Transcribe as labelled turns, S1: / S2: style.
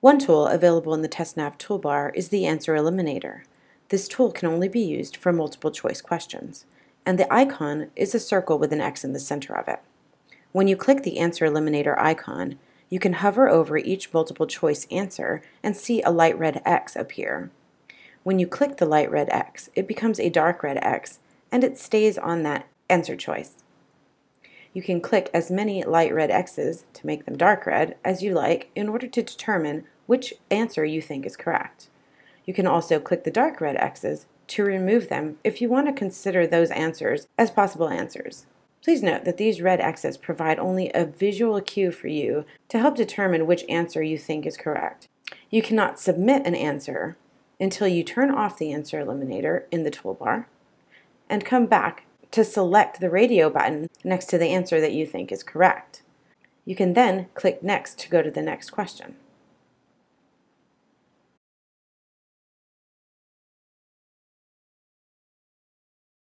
S1: One tool available in the TestNav toolbar is the Answer Eliminator. This tool can only be used for multiple choice questions, and the icon is a circle with an X in the center of it. When you click the Answer Eliminator icon, you can hover over each multiple choice answer and see a light red X appear. When you click the light red X, it becomes a dark red X and it stays on that answer choice. You can click as many light red X's to make them dark red as you like in order to determine which answer you think is correct. You can also click the dark red X's to remove them if you want to consider those answers as possible answers. Please note that these red X's provide only a visual cue for you to help determine which answer you think is correct. You cannot submit an answer until you turn off the answer eliminator in the toolbar and come back to select the radio button next to the answer that you think is correct. You can then click Next to go to the next question.